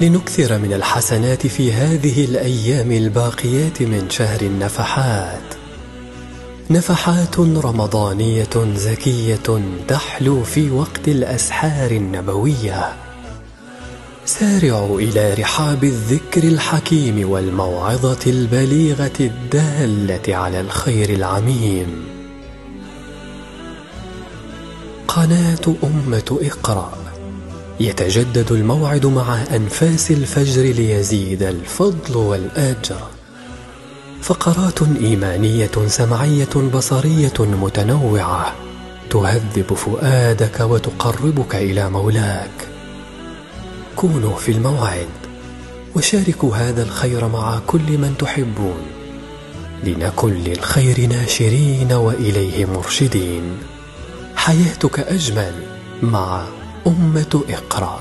لنكثر من الحسنات في هذه الأيام الباقيات من شهر النفحات. نفحات رمضانية زكية تحلو في وقت الأسحار النبوية. سارعوا إلى رحاب الذكر الحكيم والموعظة البليغة الدالة على الخير العميم. قناة أمة إقرأ. يتجدد الموعد مع أنفاس الفجر ليزيد الفضل والأجر. فقرات إيمانية سمعية بصرية متنوعة تهذب فؤادك وتقربك إلى مولاك. كونوا في الموعد وشاركوا هذا الخير مع كل من تحبون. لنكن للخير ناشرين وإليه مرشدين. حياتك أجمل مع أمة إقرأ